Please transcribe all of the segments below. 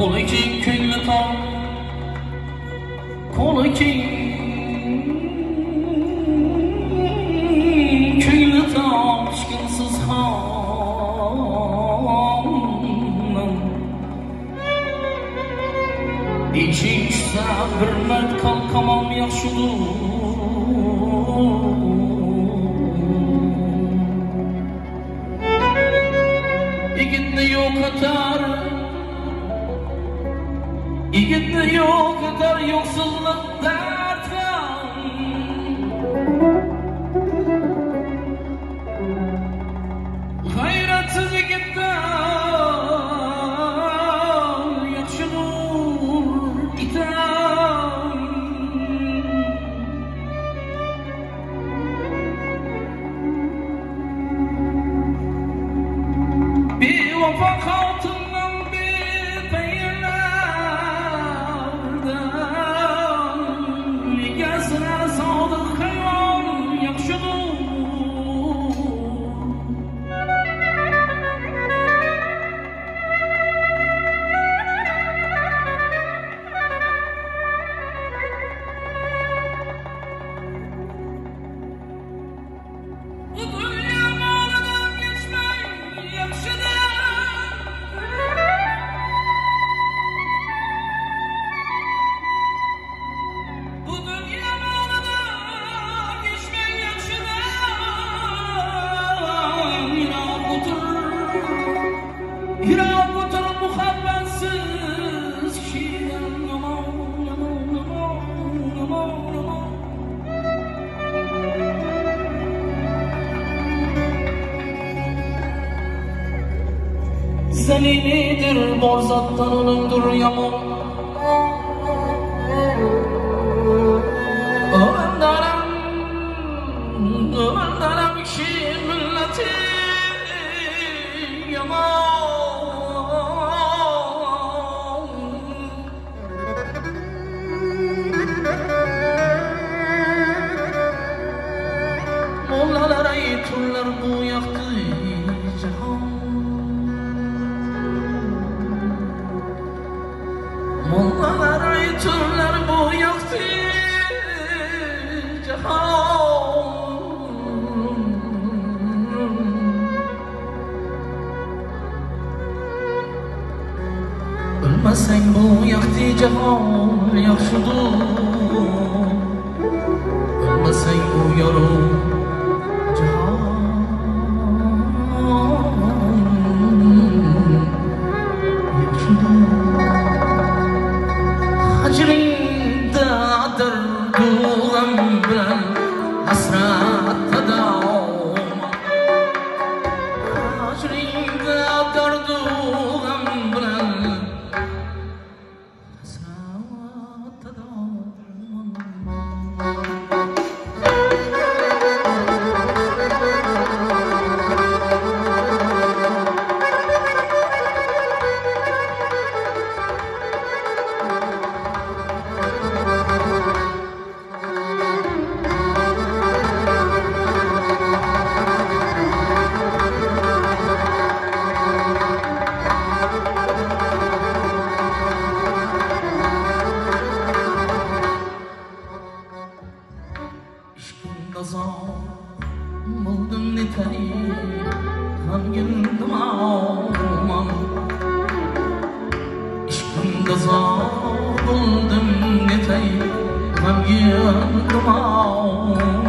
Kolu için köylü tam Kolu için köylü tam Aşkınsız hanım. İçin düşse bir mert kalkamam yaşıdır Yigitni yok atar Yigitni yok atar yo'qsillik darddan G'ayratsiz yigitdan yaxshidur itam Bevafo xotindan bepaylardan Zelilidir bor zattan ölümdür yaman bu yaktı nazom bo'ldim netari g'amgin dumoman ishqimda zor bo'ldim netay g'amgin dumoman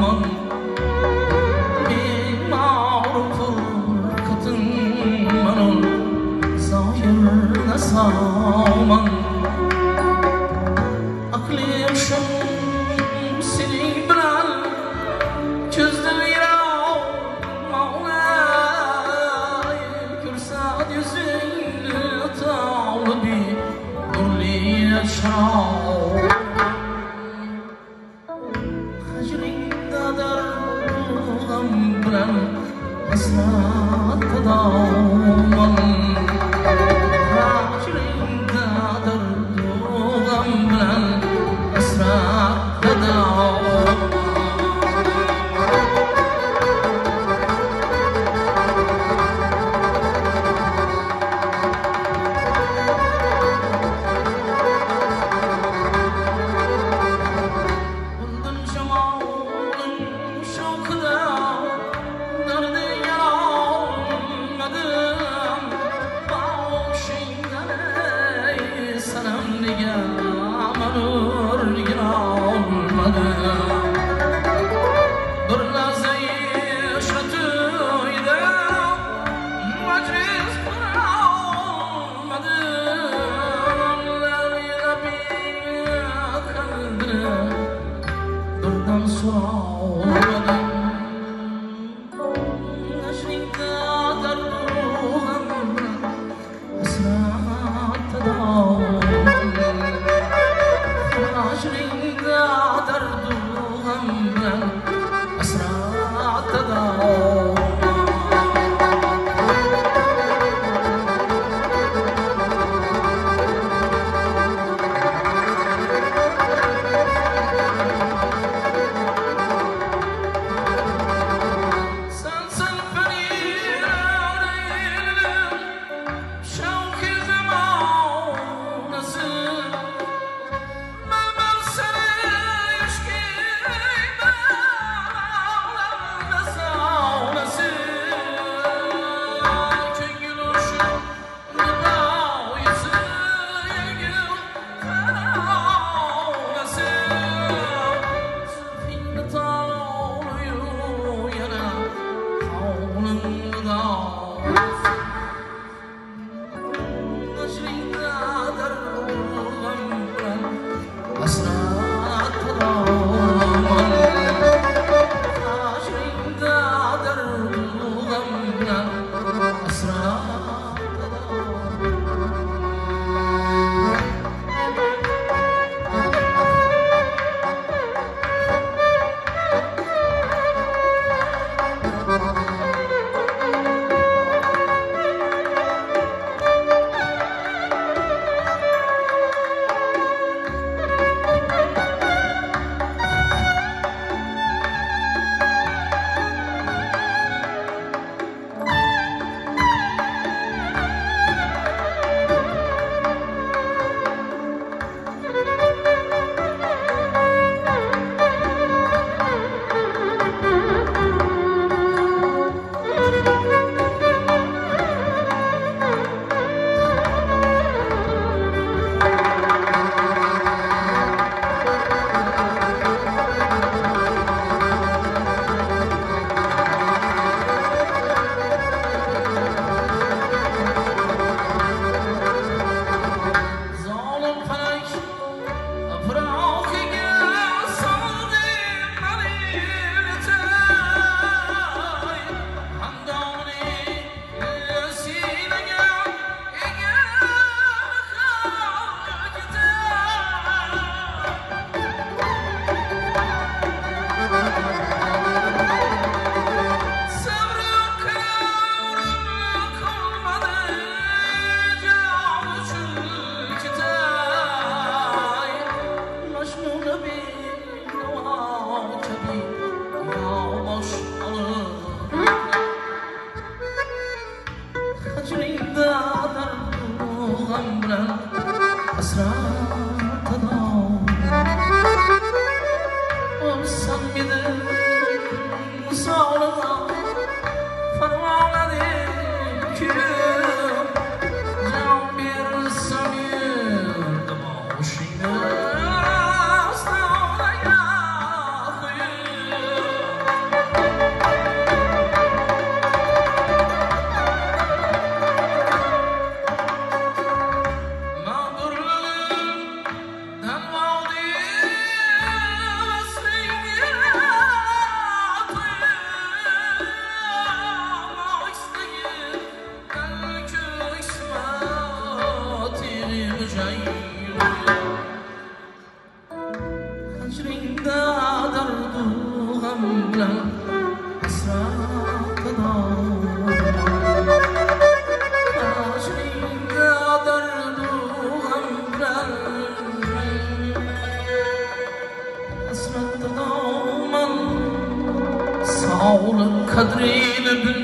Sağolun kadrini bil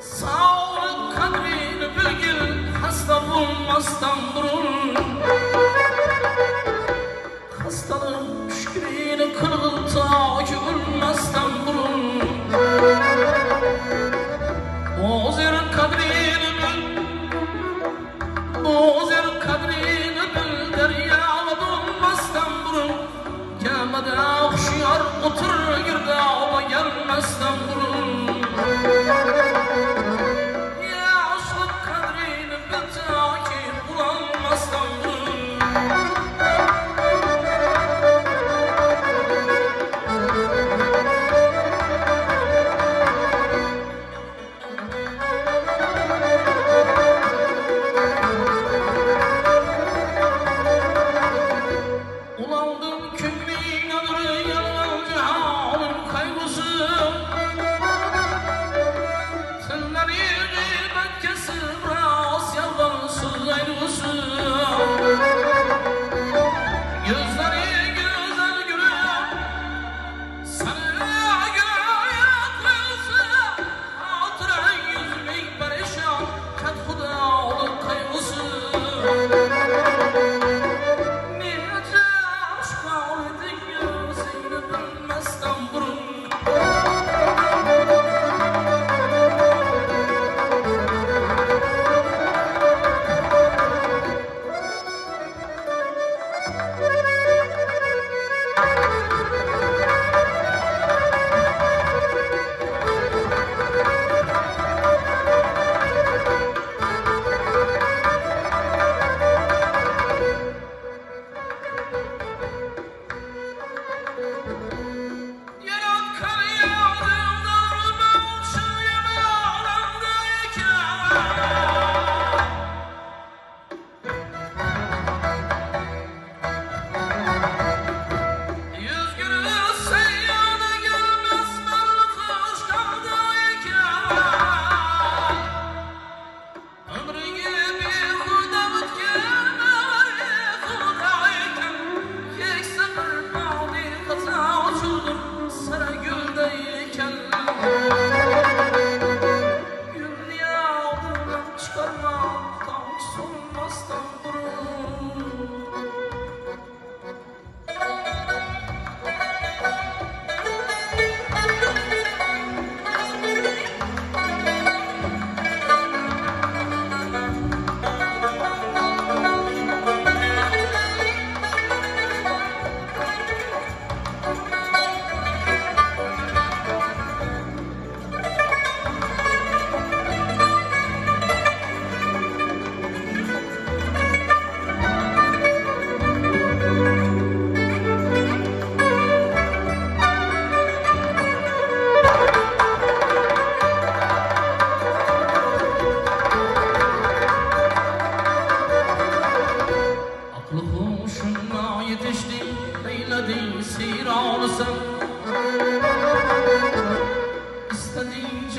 Sağolun kadrini bilgin Hasta bulmazdan durur Hasta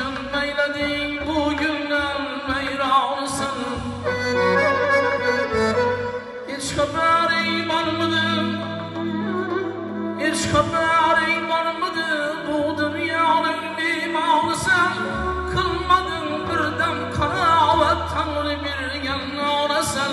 Akşam eyledin bugünden meyra olsun Hiç haberin var mıdır? Hiç haberin var mıdır? Bu kara ve tanrı bir yanına orasın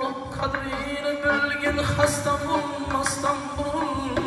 olup kadrini bölgün hasta bulmastan bulmasın